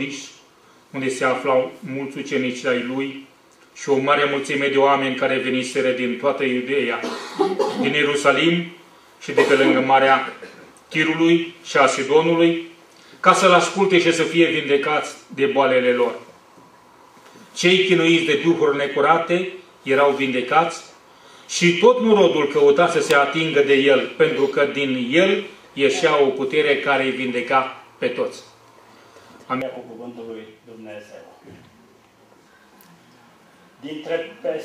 și s-a oprit într-un podiș unde se aflau mulți ucenici ai lui și o mare mulțime de oameni care veniseră din toată Iudeea, din Ierusalim și de pe lângă Marea Tirului și a Sidonului, ca să-l asculte și să fie vindecați de boalele lor. Cei chinuiți de duhuri necurate erau vindecați și tot norodul căuta să se atingă de el, pentru că din el ieșea o putere care îi vindeca pe toți. Amin. Cu cuvântul lui Dumnezeu. Dintre pes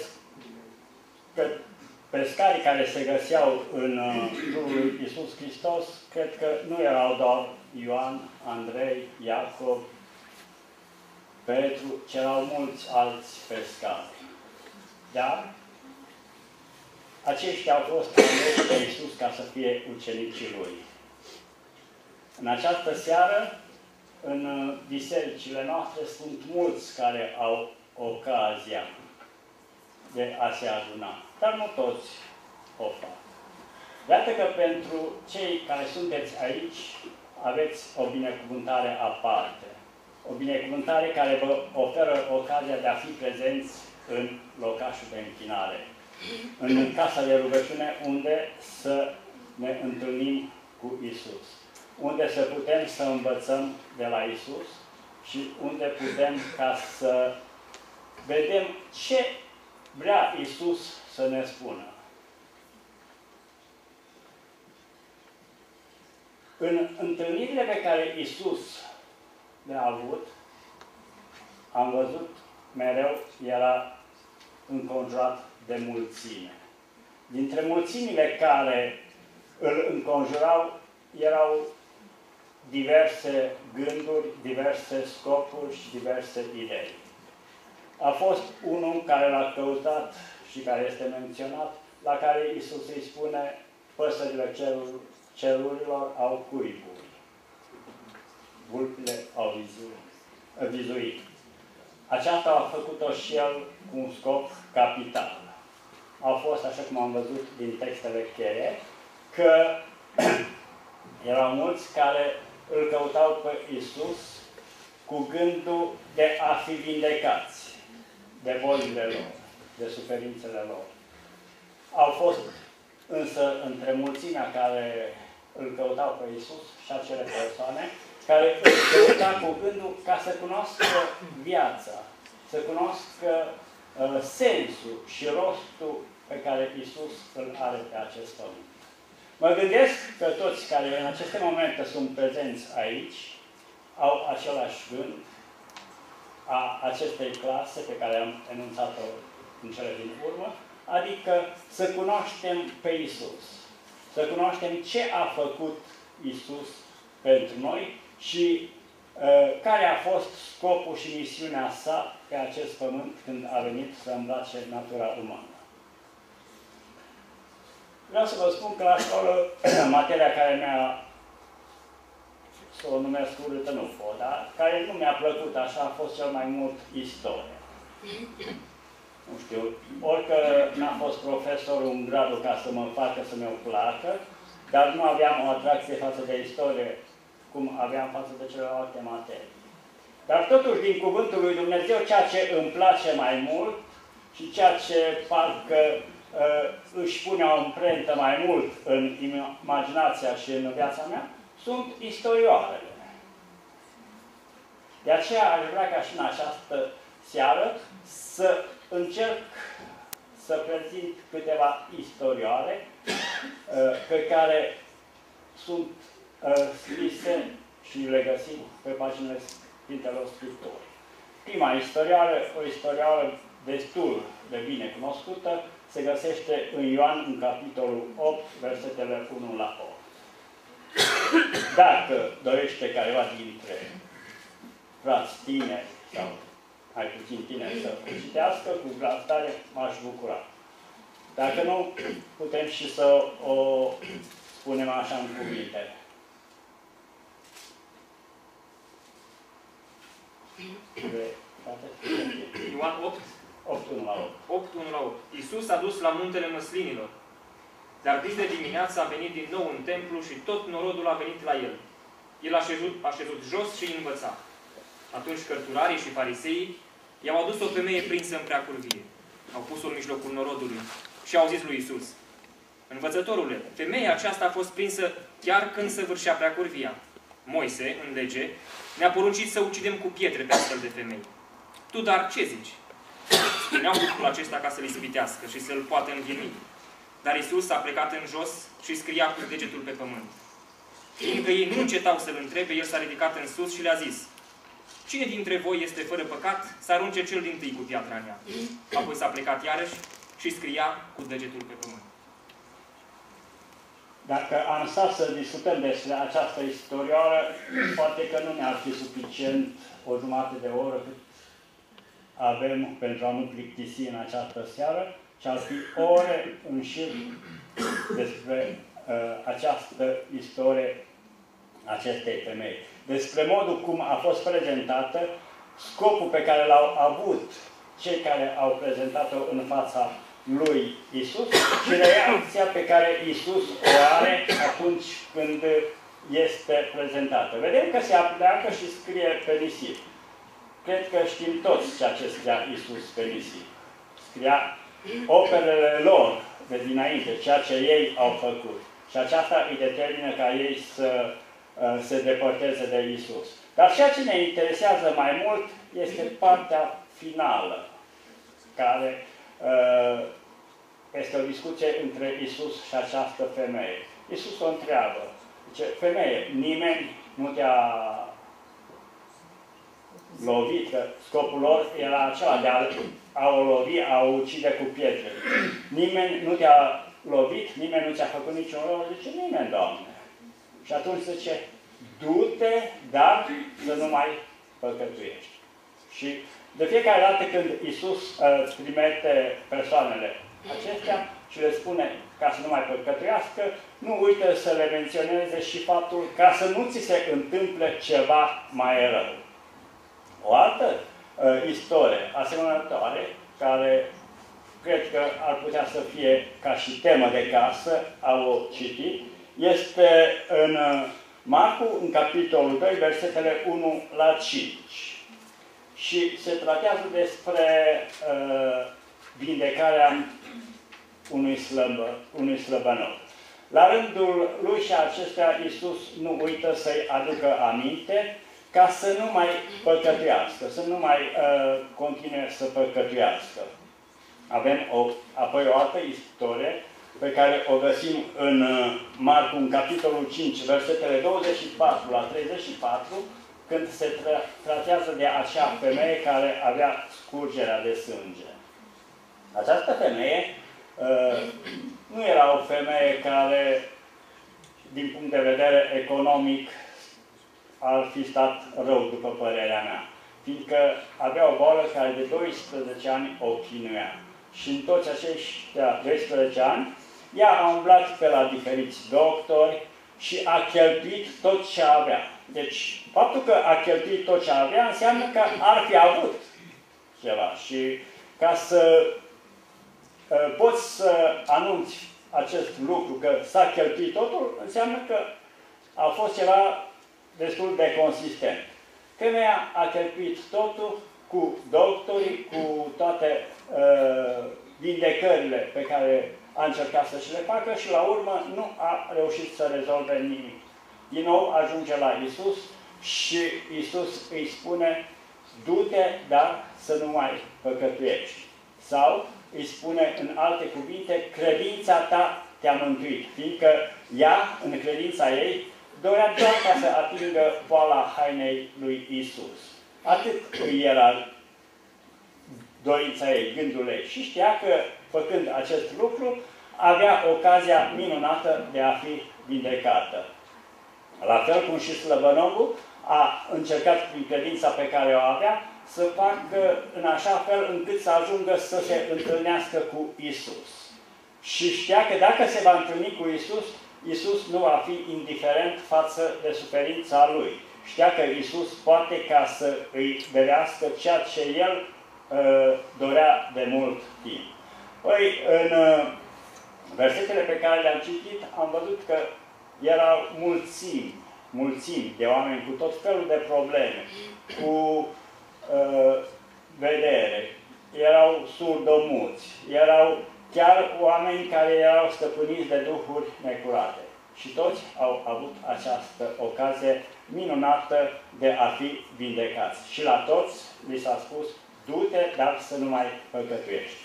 pescarii care se găseau în uh, jurul lui Isus Hristos, cred că nu erau doar Ioan, Andrei, Iacov, Petru, ci erau mulți alți pescari. Dar aceștia au fost aleși de Iisus ca să fie ucenicii Lui. În această seară, în uh, bisericile noastre, sunt mulți care au ocazia de a se aduna. Dar nu toți o fac. Iată că pentru cei care sunteți aici, aveți o binecuvântare aparte. O binecuvântare care vă oferă ocazia de a fi prezenți în locașul de închinare. În casa de rugăciune unde să ne întâlnim cu Isus. Unde să putem să învățăm de la Isus și unde putem ca să vedem ce vrea Isus să ne spună. În întâlnirile pe care Isus le-a avut, am văzut mereu era înconjurat de mulțime. Dintre mulțimile care îl înconjurau erau diverse gânduri, diverse scopuri și diverse idei. A fost unul care l-a căutat și care este menționat, la care Isus îi spune, păsările cerul, cerurilor au cuiburi. Vulpile au vizuit. Aceasta a făcut-o și el cu un scop capital. Au fost, așa cum am văzut din textele cheie, că erau mulți care îl căutau pe Isus cu gândul de a fi vindecați de bolile lor, de suferințele lor. Au fost însă între mulțimea care îl căutau pe Isus și acele persoane care îl căuta cu gândul ca să cunoască viața, să cunoască uh, sensul și rostul pe care Isus îl are pe acest pământ. Mă gândesc că toți care în aceste momente sunt prezenți aici au același gând a acestei clase pe care am enunțat-o în cele din urmă, adică să cunoaștem pe Isus, să cunoaștem ce a făcut Isus pentru noi și uh, care a fost scopul și misiunea sa pe acest pământ când a venit să îmbrace natura umană. Vreau să vă spun că la școală, materia care mi-a să o numesc urâtă, nu pot, dar care nu mi-a plăcut așa a fost cel mai mult istorie. Nu știu, orică n-a fost profesorul în gradul ca să mă facă să mi-o placă, dar nu aveam o atracție față de istorie cum aveam față de celelalte materii. Dar totuși, din Cuvântul lui Dumnezeu, ceea ce îmi place mai mult și ceea ce parcă uh, își pune o amprentă mai mult în imaginația și în viața mea, sunt istorioarele. De aceea aș vrea ca și în această seară să încerc să prezint câteva istorioare uh, pe care sunt uh, scrise și le găsim pe paginile Sfintelor Scripturi. Prima istorioară, o istorioară destul de bine cunoscută, se găsește în Ioan, în capitolul 8, versetele 1 la 8. Dacă dorește careva dintre frați tineri sau mai puțin tineri să citească, cu glas tare m-aș bucura. Dacă nu, putem și să o spunem așa în cuvinte. Ioan 8? 8, 1 la 8. 8, 1 la 8. Iisus a dus la muntele măslinilor. Dar dis de dimineață a venit din nou în templu și tot norodul a venit la el. el a așezut, a așezut jos și învăța. Atunci cărturarii și fariseii i-au adus o femeie prinsă în prea curvie. Au pus-o în mijlocul norodului și au zis lui Isus: Învățătorule, femeia aceasta a fost prinsă chiar când se vârșea prea curvia. Moise, în lege, ne-a poruncit să ucidem cu pietre pe astfel de femei. Tu, dar ce zici? Spuneau lucrul acesta ca să-l ispitească și să-l poată înghini. Dar Isus a plecat în jos și scria cu degetul pe pământ. Fiindcă ei nu încetau să-l întrebe, el s-a ridicat în sus și le-a zis, Cine dintre voi este fără păcat, să arunce cel din tâi cu piatra în ea. Apoi s-a plecat iarăși și scria cu degetul pe pământ. Dacă am stat să discutăm despre această istorioară, poate că nu ne-ar fi suficient o jumătate de oră cât avem pentru a nu plictisi în această seară, ci ar fi ore în șir despre uh, această istorie acestei femei. Despre modul cum a fost prezentată, scopul pe care l-au avut cei care au prezentat-o în fața lui Isus și reacția pe care Isus o are atunci când este prezentată. Vedem că se apleacă și scrie pe nisip. Cred că știm toți ceea ce scria Isus pe nisip. Scria operele lor de dinainte, ceea ce ei au făcut. Și aceasta îi determină ca ei să uh, se depărteze de Isus. Dar ceea ce ne interesează mai mult este partea finală, care uh, este o discuție între Isus și această femeie. Isus o întreabă, zice, femeie, nimeni nu te-a lovit, că scopul lor era acela de a, a o lovi, a o ucide cu pietre. Nimeni nu te-a lovit, nimeni nu ți-a făcut niciun rău, zice, nimeni, Doamne. Și atunci zice, du-te, dar să nu mai păcătuiești. Și de fiecare dată când Isus uh, trimite persoanele acestea și le spune ca să nu mai păcătuiască, nu uită să le menționeze și faptul ca să nu ți se întâmple ceva mai rău. O altă uh, istorie asemănătoare, care cred că ar putea să fie ca și temă de casă, a o citit, este în uh, Marcu, în capitolul 2, versetele 1 la 5. Și se tratează despre uh, vindecarea unui, slăbă, unui slăbănot. La rândul lui și acestea, Iisus nu uită să-i aducă aminte ca să nu mai păcătuiască, să nu mai uh, continue să păcătuiască. Avem o, apoi o altă istorie pe care o găsim în uh, Marcu, în capitolul 5, versetele 24 la 34, când se tra tratează de acea femeie care avea scurgerea de sânge. Această femeie uh, nu era o femeie care, din punct de vedere economic, ar fi stat rău, după părerea mea. Fiindcă avea o boală care de 12 ani o chinuia. Și în toți aceștia 12 ani, ea a umblat pe la diferiți doctori și a cheltuit tot ce avea. Deci, faptul că a cheltuit tot ce avea înseamnă că ar fi avut ceva. Și ca să uh, poți să anunți acest lucru, că s-a cheltuit totul, înseamnă că a fost ceva destul de consistent. Femeia a cheltuit totul cu doctorii, cu toate uh, vindecările pe care a încercat să și le facă și la urmă nu a reușit să rezolve nimic. Din nou ajunge la Isus și Isus îi spune, du-te, dar să nu mai păcătuiești. Sau îi spune în alte cuvinte, credința ta te-a mântuit, fiindcă ea, în credința ei, dorea doar ca să atingă poala hainei lui Isus. Atât îi era dorința ei, gândul ei. Și știa că, făcând acest lucru, avea ocazia minunată de a fi vindecată. La fel cum și slăbănogul a încercat prin credința pe care o avea să facă în așa fel încât să ajungă să se întâlnească cu Isus. Și știa că dacă se va întâlni cu Isus, Isus nu va fi indiferent față de suferința lui. Știa că Isus poate ca să îi vedească ceea ce el uh, dorea de mult timp. Păi, în uh, versetele pe care le-am citit, am văzut că erau mulțimi mulțimi de oameni cu tot felul de probleme, cu uh, vedere, erau surdomuți, erau chiar oameni care erau stăpâniți de duhuri necurate. Și toți au avut această ocazie minunată de a fi vindecați. Și la toți li s-a spus, du-te, dar să nu mai păcătuiești.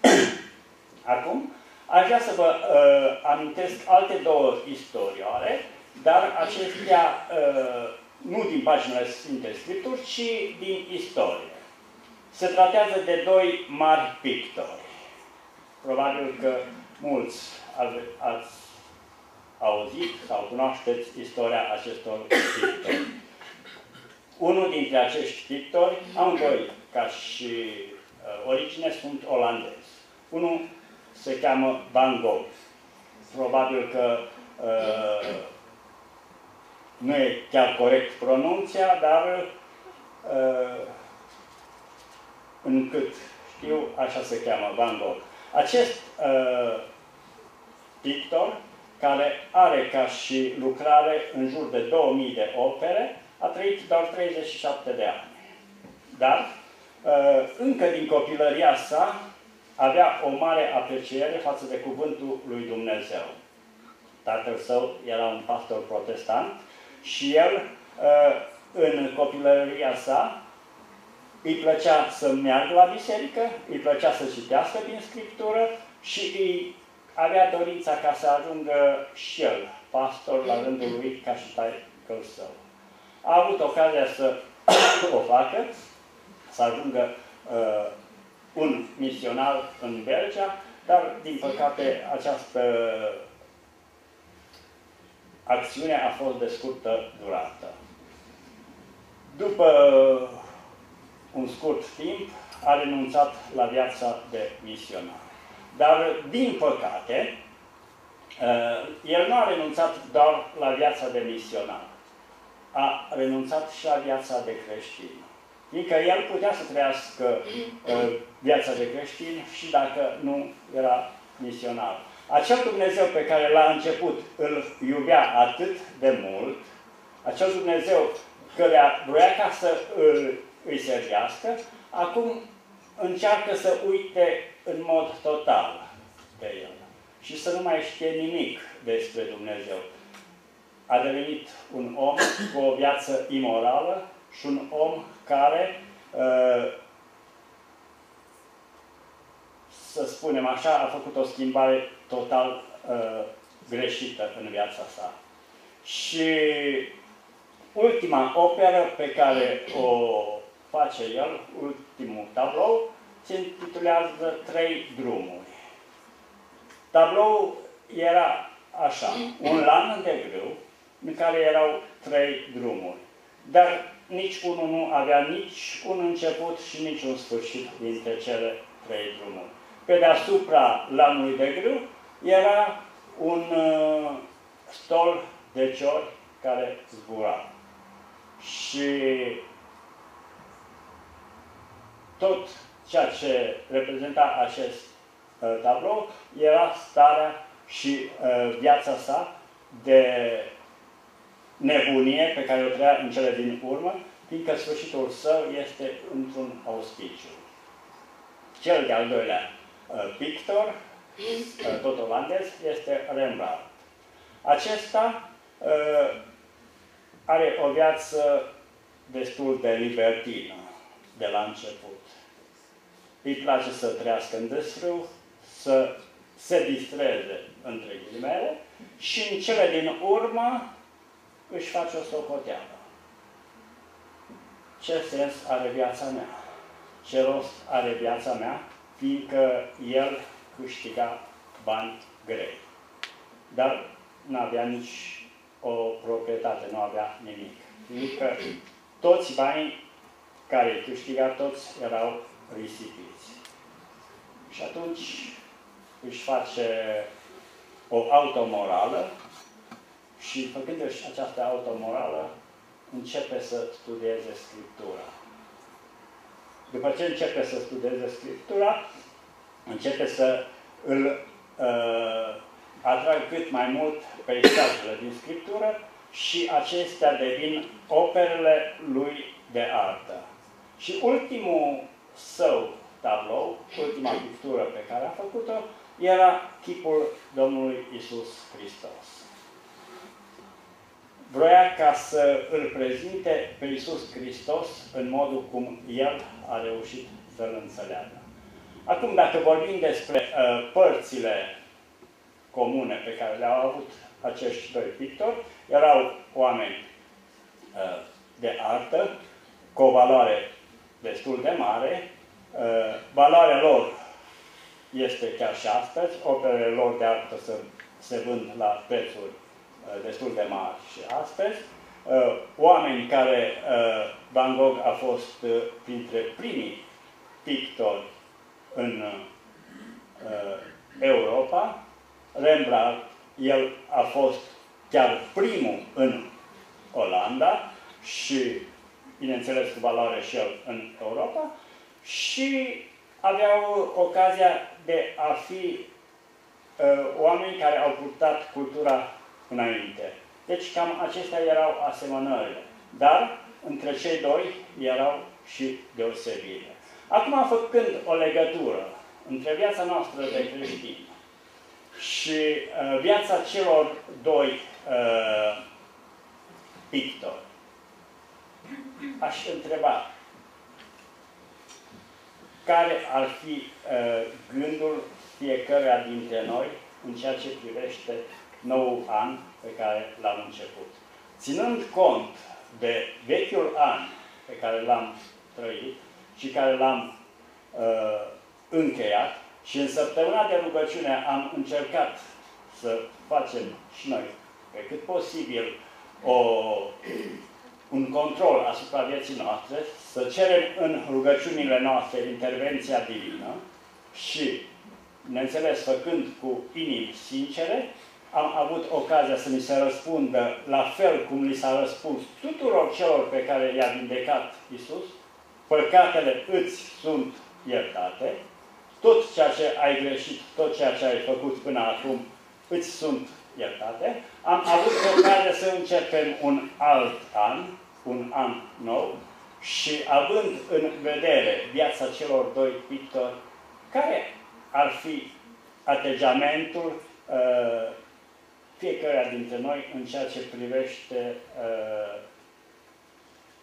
Acum, aș vrea să vă uh, amintesc alte două istorioare, dar acestea uh, nu din paginile Sfinte Scripturi, ci din istorie. Se tratează de doi mari pictori. Probabil că mulți ați auzit sau cunoașteți istoria acestor pictori. Unul dintre acești pictori, amândoi ca și uh, origine, sunt olandezi. Unul se cheamă Van Gogh. Probabil că uh, nu e chiar corect pronunția, dar uh, încât știu, așa se cheamă, Van Gogh. Acest uh, pictor, care are ca și lucrare în jur de 2000 de opere, a trăit doar 37 de ani. Dar, uh, încă din copilăria sa, avea o mare apreciere față de cuvântul lui Dumnezeu. Tatăl său era un pastor protestant și el, uh, în copilăria sa, îi plăcea să meargă la biserică, îi plăcea să citească din Scriptură și îi avea dorința ca să ajungă și el pastor la rândul lui ca și tatăl său. A avut ocazia să o facă, să ajungă uh, un misionar în Belgia, dar, din păcate, această acțiune a fost de scurtă durată. După un scurt timp, a renunțat la viața de misionar. Dar, din păcate, uh, el nu a renunțat doar la viața de misionar. A renunțat și la viața de creștin. Fiindcă el putea să trăiască uh, viața de creștin și dacă nu era misionar. Acel Dumnezeu pe care la început îl iubea atât de mult, acel Dumnezeu care vrea ca să îl, îi servească, acum încearcă să uite în mod total de el și să nu mai știe nimic despre Dumnezeu. A devenit un om cu o viață imorală și un om care, uh, să spunem așa, a făcut o schimbare total uh, greșită în viața sa. Și ultima operă pe care o face el, ultimul tablou, se intitulează Trei drumuri. Tabloul era așa, un lan de grâu, în care erau trei drumuri. Dar nici unul nu avea nici un început și nici un sfârșit dintre cele trei drumuri. Pe deasupra lanului de grâu era un uh, stol de ciori care zbura. Și tot ceea ce reprezenta acest uh, tablou era starea și uh, viața sa de nebunie pe care o trăia în cele din urmă, fiindcă sfârșitul său este într-un auspiciu. Cel de-al doilea uh, pictor, uh, tot olandez, este Rembrandt. Acesta uh, are o viață destul de libertină de la început. Îi place să trăiască în desfrâu, să se distreze între ghilimele și în cele din urmă își face o socoteală. Ce sens are viața mea? Ce rost are viața mea? Fiindcă el câștiga bani grei. Dar nu avea nici o proprietate, nu avea nimic. Fiindcă toți banii care îi câștiga, toți erau risipiți. Și atunci își face o automorală și făcându-și această automorală, începe să studieze Scriptura. După ce începe să studieze Scriptura, începe să îl uh, atrag cât mai mult peisajele din Scriptură și acestea devin operele lui de artă. Și ultimul său tablou, ultima pictură pe care a făcut-o, era chipul Domnului Isus Hristos. Vroia ca să îl prezinte pe Isus Hristos în modul cum El a reușit să-l înțeleagă. Acum, dacă vorbim despre uh, părțile comune pe care le-au avut acești doi pictori, erau oameni uh, de artă, cu o valoare destul de mare, uh, valoarea lor este chiar și astăzi, operele lor de artă se, se vând la prețuri uh, destul de mari și astăzi, uh, oameni care uh, Van Gogh a fost uh, printre primii pictori în uh, Europa, Rembrandt, el a fost chiar primul în Olanda și, bineînțeles, cu valoare și el în Europa și aveau ocazia de a fi uh, oameni care au purtat cultura înainte. Deci cam acestea erau asemănările. Dar între cei doi erau și deosebire. Acum, făcând o legătură între viața noastră de creștini și uh, viața celor doi uh, pictori, aș întreba care ar fi uh, gândul fiecăruia dintre noi în ceea ce privește noul an pe care l-am început. Ținând cont de vechiul an pe care l-am trăit și care l-am uh, încheiat și în săptămâna de rugăciune am încercat să facem și noi pe cât posibil o un control asupra vieții noastre, să cerem în rugăciunile noastre intervenția divină și, neînțeles, făcând cu inimi sincere, am avut ocazia să mi se răspundă la fel cum li s-a răspuns tuturor celor pe care i-a vindecat Isus, păcatele îți sunt iertate, tot ceea ce ai greșit, tot ceea ce ai făcut până acum, îți sunt iertate. Am avut ocazia să începem un alt an, un an nou, și având în vedere viața celor doi pictori, care ar fi atejamentul uh, fiecare dintre noi în ceea ce privește uh,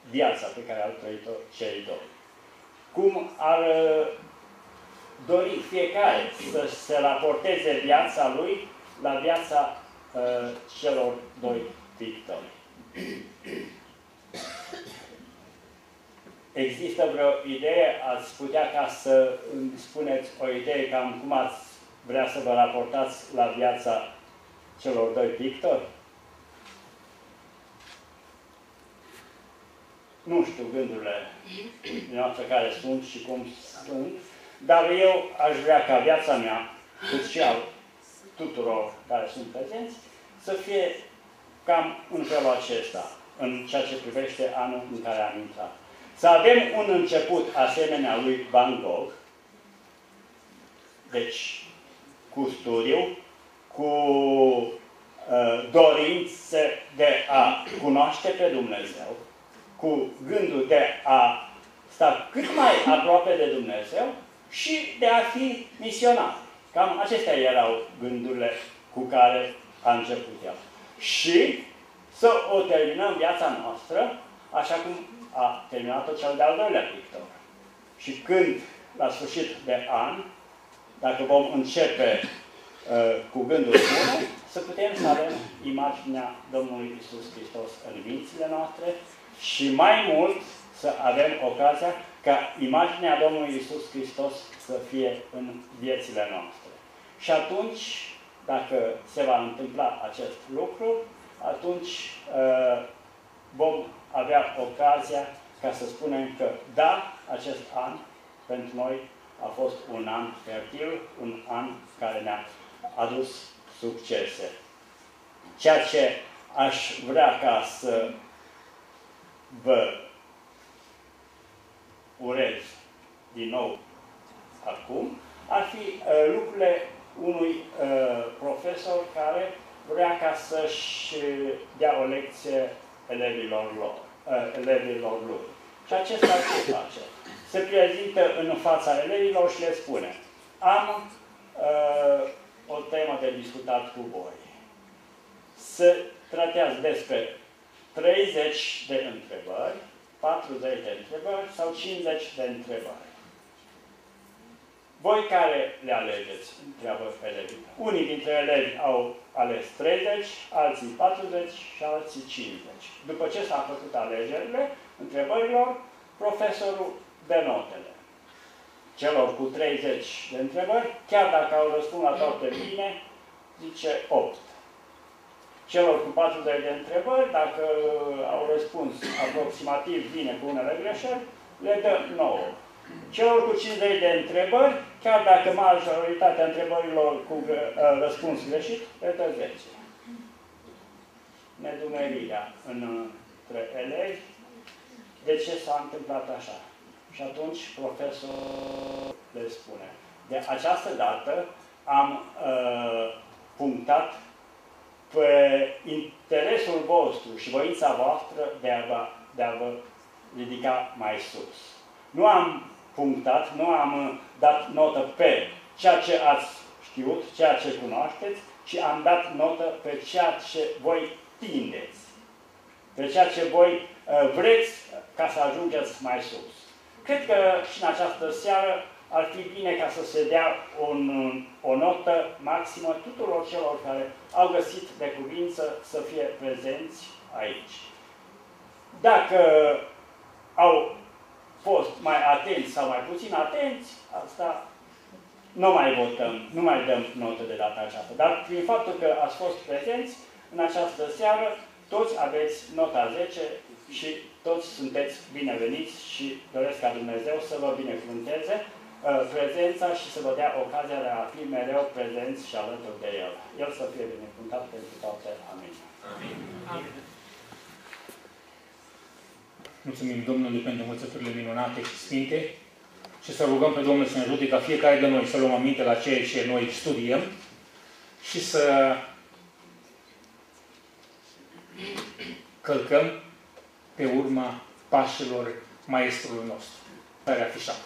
viața pe care au trăit-o cei doi. Cum ar uh, dori fiecare să se raporteze viața lui la viața uh, celor doi pictori. Există vreo idee? Ați putea ca să îmi spuneți o idee cam cum ați vrea să vă raportați la viața celor doi pictori? Nu știu gândurile noastre care sunt și cum sunt, dar eu aș vrea ca viața mea, cât și al tuturor care sunt prezenți, să fie cam în felul acesta, în ceea ce privește anul în care am intrat. Să avem un început asemenea lui Van Gogh, deci cu studiu, cu uh, dorințe de a cunoaște pe Dumnezeu, cu gândul de a sta cât mai aproape de Dumnezeu și de a fi misionar. Cam acestea erau gândurile cu care a început el. Și să o terminăm viața noastră așa cum a terminat-o cel de-al doilea pictor. Și când, la sfârșit de an, dacă vom începe uh, cu gânduri bune, să putem să avem imaginea Domnului Isus Hristos în mințile noastre și mai mult să avem ocazia ca imaginea Domnului Isus Hristos să fie în viețile noastre. Și atunci, dacă se va întâmpla acest lucru, atunci uh, vom avea ocazia ca să spunem că da, acest an pentru noi a fost un an fertil, un an care ne-a adus succese. Ceea ce aș vrea ca să vă urez din nou acum, ar fi uh, lucrurile unui uh, profesor care vrea ca să-și dea o lecție elevilor, lor, uh, elevilor lui. Și acesta ce face? Se prezintă în fața elevilor și le spune am uh, o temă de discutat cu voi. Se tratează despre 30 de întrebări, 40 de întrebări sau 50 de întrebări. Voi care le alegeți? Întreabă elevii. Unii dintre elevi au ales 30, alții 40 și alții 50. După ce s-a făcut alegerile, întrebărilor, profesorul dă notele. Celor cu 30 de întrebări, chiar dacă au răspuns la toate bine, zice 8. Celor cu 40 de întrebări, dacă au răspuns aproximativ bine cu unele greșeli, le dă 9. Celor cu 50 de întrebări, chiar dacă majoritatea întrebărilor cu uh, răspuns greșit, le dă 10. Nedumerirea între elevi, de ce s-a întâmplat așa? Și atunci profesorul le spune. De această dată am uh, punctat pe interesul vostru și voința voastră de a, vă, de a vă ridica mai sus. Nu am punctat, nu am uh, dat notă pe ceea ce ați știut, ceea ce cunoașteți, ci am dat notă pe ceea ce voi tindeți, pe ceea ce voi uh, vreți ca să ajungeți mai sus. Cred că și în această seară ar fi bine ca să se dea un, o notă maximă tuturor celor care au găsit de cuvință să fie prezenți aici. Dacă au fost mai atenți sau mai puțin atenți, asta nu mai votăm, nu mai dăm notă de data aceasta. Dar prin faptul că ați fost prezenți în această seară, toți aveți nota 10 și toți sunteți bineveniți și doresc ca Dumnezeu să vă binecuvânteze uh, prezența și să vă dea ocazia de a fi mereu prezenți și alături de El. El să fie binecuvântat pentru toate. Amin. Amin. Amin. Mulțumim Domnului pentru învățăturile minunate și sfinte și să rugăm pe Domnul să ne ajute ca fiecare de noi să luăm aminte la ceea ce noi studiem și să călcăm pe urma pașilor maestrului nostru, care afișat.